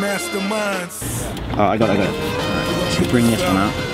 Masterminds. Oh, I got it, I got it. Right. Bring this one out.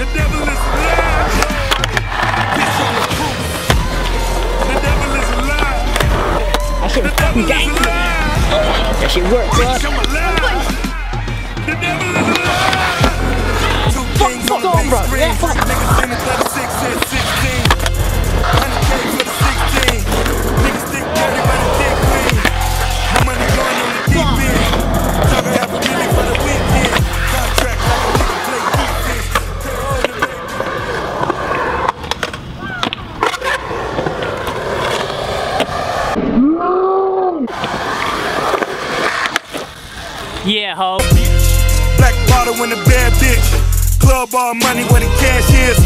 The devil is alive. Bitch on the proof. The devil is alive. That shit. That shit worked, Yeah, ho. Black bottle in the bad bitch. Club all money where the cash is.